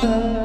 Thank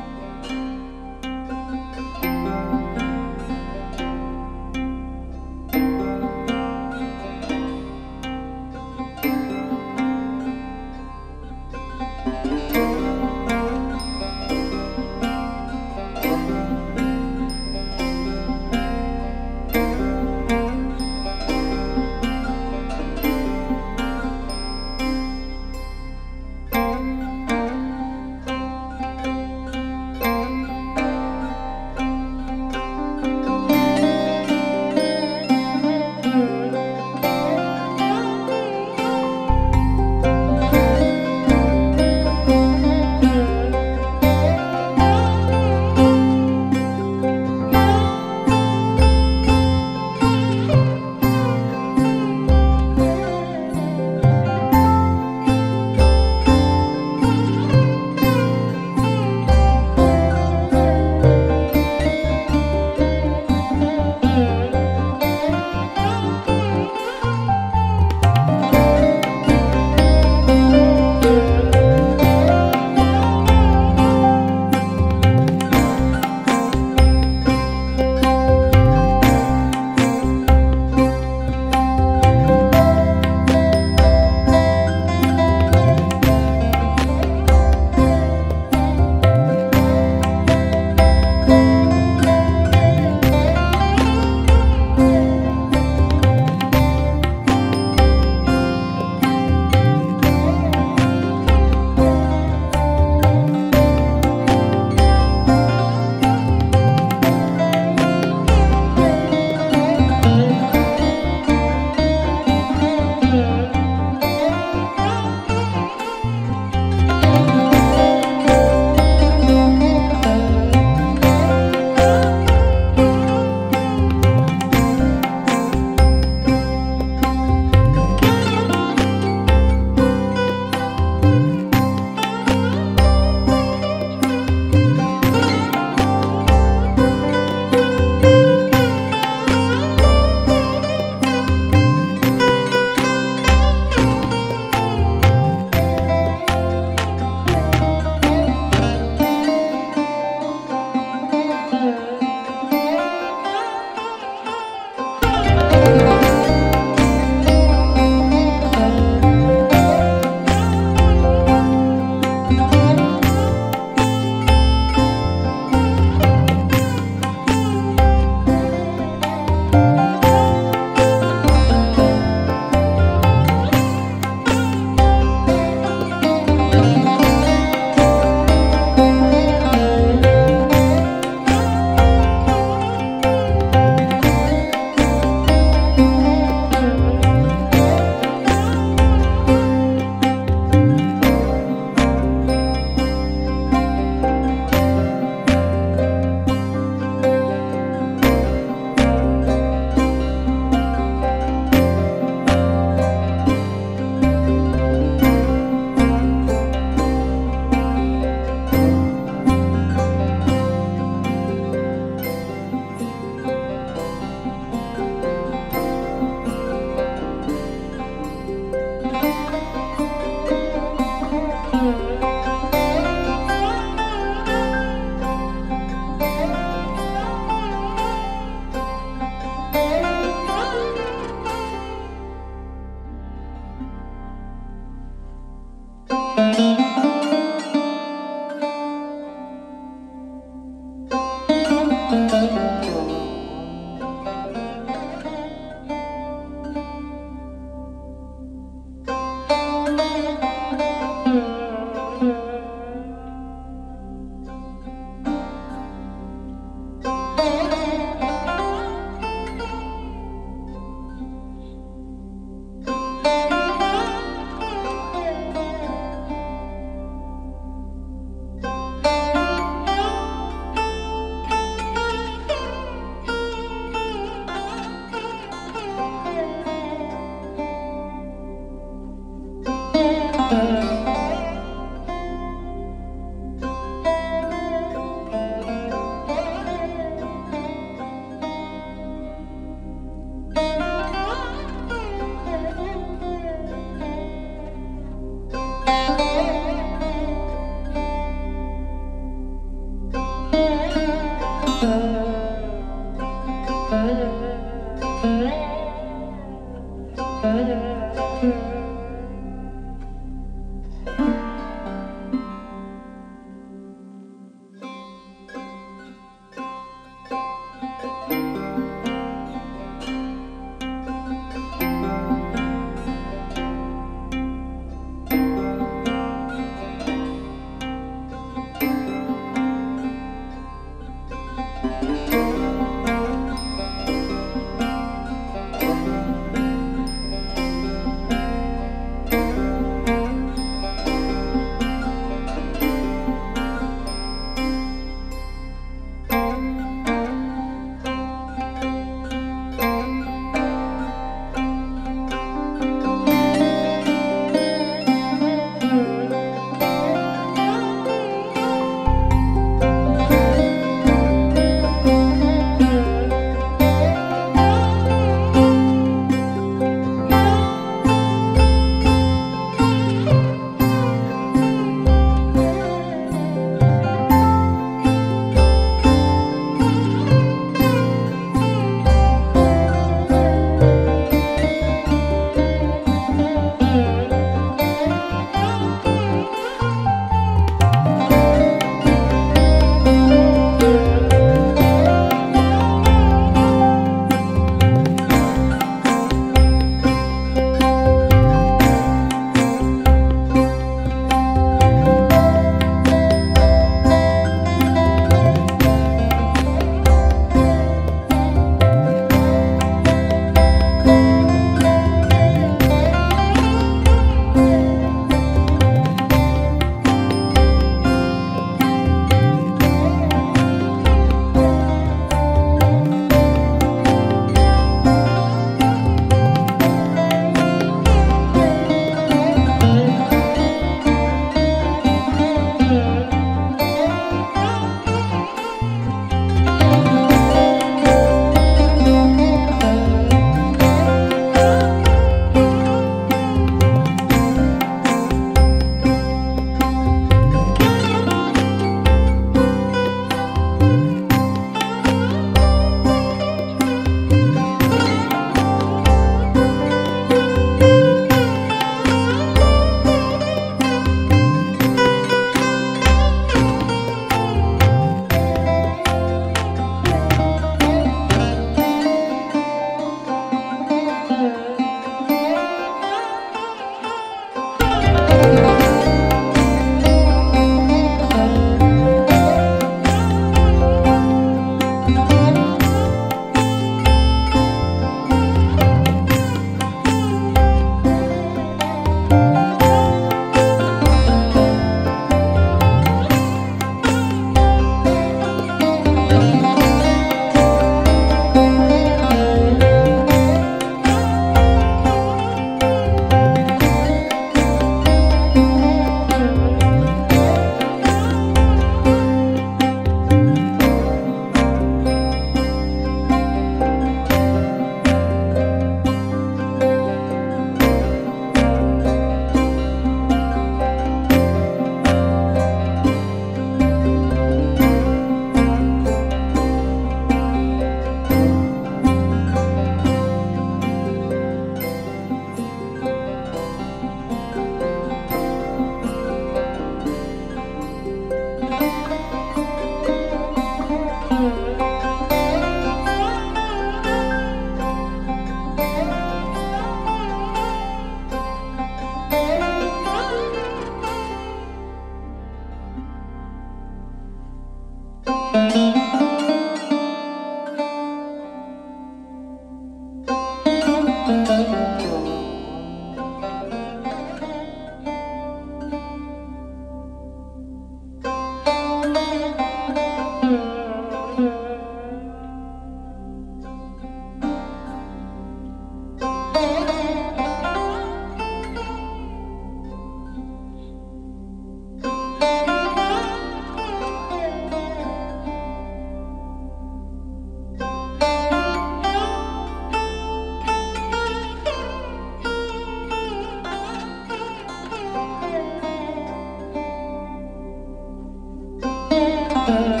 love.